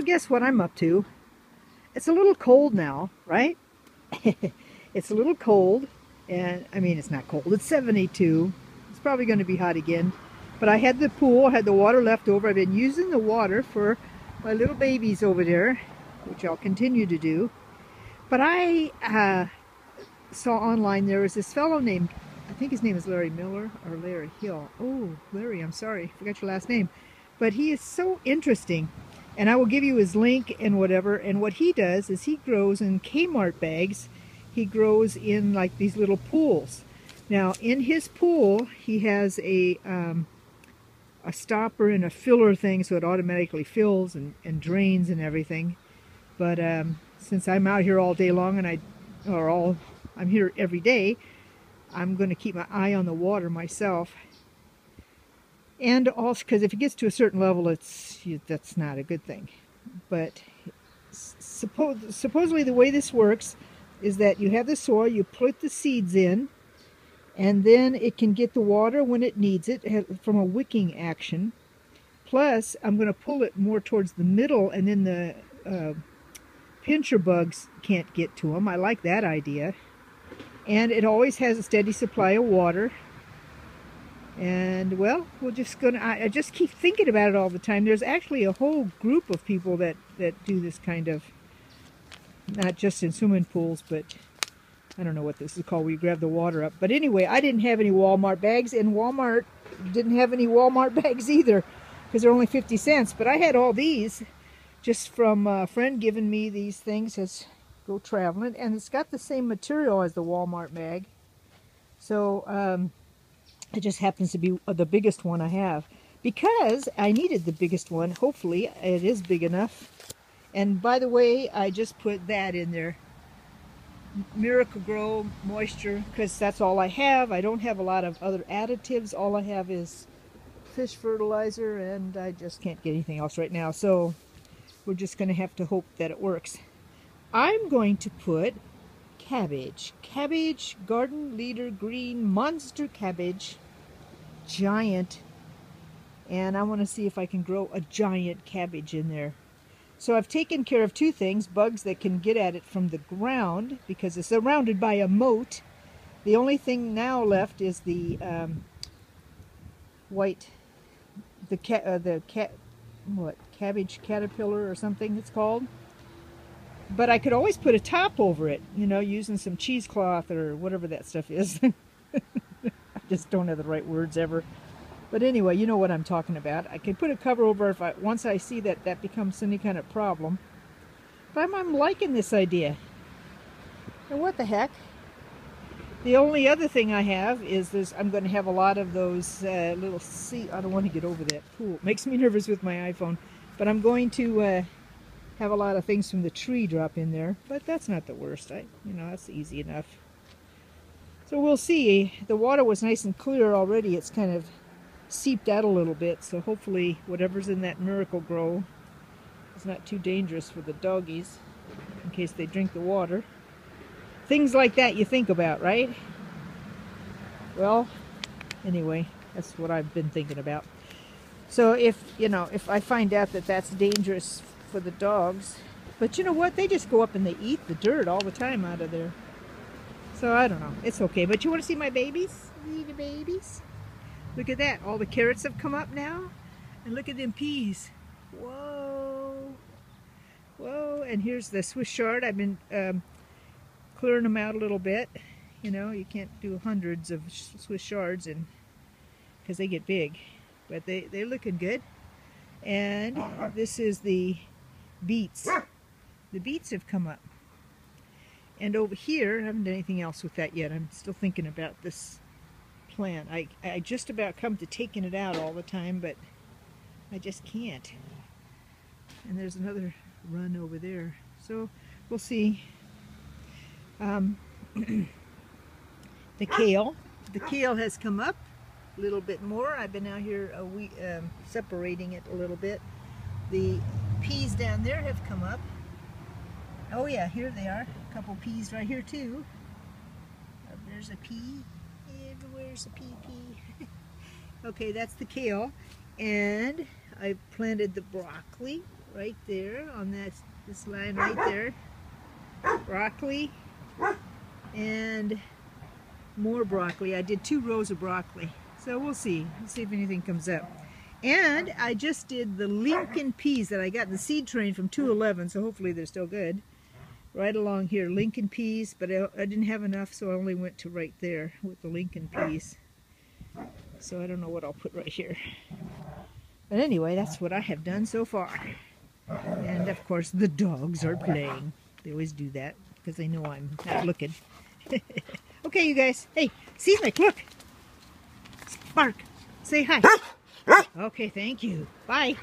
guess what I'm up to? It's a little cold now, right? it's a little cold, and I mean, it's not cold. It's 72. It's probably going to be hot again. But I had the pool, had the water left over. I've been using the water for my little babies over there, which I'll continue to do. But I uh, saw online there was this fellow named, I think his name is Larry Miller or Larry Hill. Oh, Larry, I'm sorry, forgot your last name. But he is so interesting. And I will give you his link and whatever. And what he does is he grows in Kmart bags. He grows in like these little pools. Now, in his pool, he has a um, a stopper and a filler thing so it automatically fills and, and drains and everything. But um, since I'm out here all day long and I, or all, I'm here every day, I'm going to keep my eye on the water myself. And also, because if it gets to a certain level, it's that's not a good thing. But suppose, supposedly the way this works is that you have the soil, you put the seeds in, and then it can get the water when it needs it from a wicking action. Plus, I'm going to pull it more towards the middle and then the uh, pincher bugs can't get to them. I like that idea. And it always has a steady supply of water. And, well, we're just going to, I just keep thinking about it all the time. There's actually a whole group of people that, that do this kind of, not just in swimming pools, but I don't know what this is called where you grab the water up. But anyway, I didn't have any Walmart bags, and Walmart didn't have any Walmart bags either because they're only 50 cents. But I had all these just from a friend giving me these things as go traveling. And it's got the same material as the Walmart bag. So um, it just happens to be uh, the biggest one I have. Because I needed the biggest one. Hopefully it is big enough. And by the way, I just put that in there Miracle-Gro moisture because that's all I have. I don't have a lot of other additives. All I have is fish fertilizer and I just can't get anything else right now. So we're just going to have to hope that it works. I'm going to put cabbage. Cabbage Garden Leader Green Monster Cabbage. Giant. And I want to see if I can grow a giant cabbage in there. So I've taken care of two things, bugs that can get at it from the ground because it's surrounded by a moat. The only thing now left is the um, white, the cat, uh, the cat, what, cabbage caterpillar or something it's called. But I could always put a top over it, you know, using some cheesecloth or whatever that stuff is. I just don't have the right words ever. But anyway, you know what I'm talking about. I can put a cover over if I once I see that that becomes any kind of problem. But I'm, I'm liking this idea. And what the heck? The only other thing I have is this. I'm going to have a lot of those uh, little sea. I don't want to get over that pool. It makes me nervous with my iPhone. But I'm going to uh, have a lot of things from the tree drop in there. But that's not the worst. I, you know, that's easy enough. So we'll see. The water was nice and clear already. It's kind of seeped out a little bit, so hopefully whatever's in that Miracle-Gro is not too dangerous for the doggies in case they drink the water. Things like that you think about, right? Well, anyway, that's what I've been thinking about. So if, you know, if I find out that that's dangerous for the dogs, but you know what? They just go up and they eat the dirt all the time out of there. So I don't know. It's okay. But you want to see my babies? See the babies? Look at that. All the carrots have come up now. And look at them peas. Whoa. Whoa. And here's the Swiss chard. I've been um, clearing them out a little bit. You know, you can't do hundreds of Swiss chards and because they get big. But they, they're looking good. And this is the beets. The beets have come up. And over here, I haven't done anything else with that yet. I'm still thinking about this plant. I, I just about come to taking it out all the time, but I just can't. And there's another run over there. So we'll see. Um, the kale. The kale has come up a little bit more. I've been out here a week, um, separating it a little bit. The peas down there have come up. Oh yeah, here they are. A couple peas right here too. Uh, there's a pea Where's the PP? okay, that's the kale. And I planted the broccoli right there on that this line right there. Broccoli and more broccoli. I did two rows of broccoli. So we'll see. We'll see if anything comes up. And I just did the Lincoln peas that I got in the seed train from 211, so hopefully they're still good. Right along here, Lincoln peas, but I, I didn't have enough, so I only went to right there with the Lincoln peas. So I don't know what I'll put right here. But anyway, that's what I have done so far. And of course, the dogs are playing. They always do that because they know I'm not looking. okay, you guys. Hey, Seismic, look. Bark. Say hi. Okay, thank you. Bye.